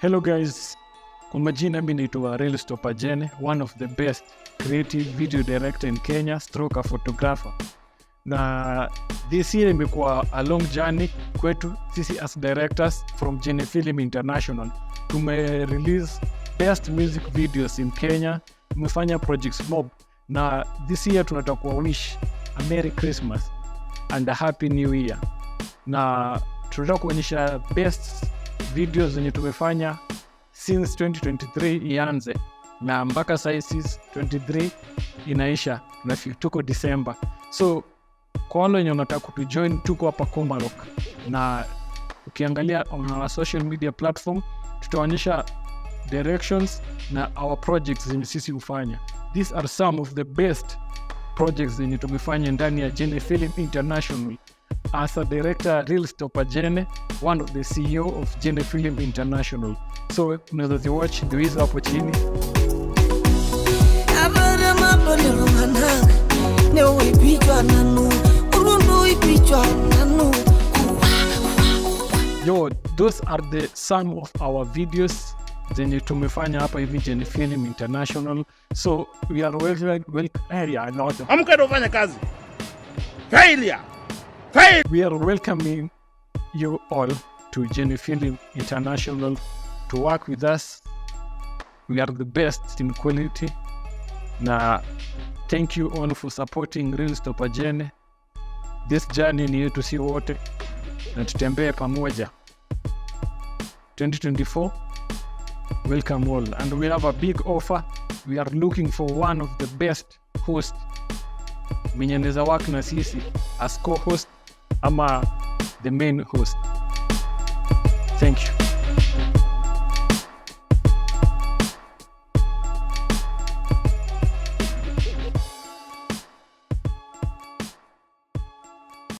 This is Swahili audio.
Hello guys, kwa majina mi naitwa Real Stopper Jene, one of the best creative video director in Kenya, stroke a photographer. Na this year imekuwa a long journey kwetu sisi as directors from Jene Film International. Tume release best music videos in Kenya, tumefanya projects mob na this year tunataka wish a Merry Christmas and a Happy New Year, na tunataka kuonyesha best videos zenye tumefanya since 2023 ianze na mpaka saizi 23 inaisha na tuko Disemba. So kwa wale wenye unataka kutujoin, tuko hapa Komarok na ukiangalia on our social media platform tutaonyesha directions na our projects zenye sisi hufanya. These are some of the best projects zenye tumefanya ndani ya Jene Film International. As a director, Real Stopper Jene, one of the CEO of Gender Film International. So unaweza ziwatch ndio hizo hapo chini. nanu urundu uipitwa nanu Yo, those are the some of our videos zenye tumefanya hapa hivi Jene Film International. So we are well, well, well area not amka ndo fanya kazi failure fail we are welcoming you all to Film International to work with us. We are the best in quality. Na thank you all for supporting Real Stopper Jenny. This journey ni yetu si wote na tutembee pamoja. 2024 welcome all and we have a big offer. We are looking for one of the best hosts mwenye anaweza work na sisi as co-host ama the main host. Thank you.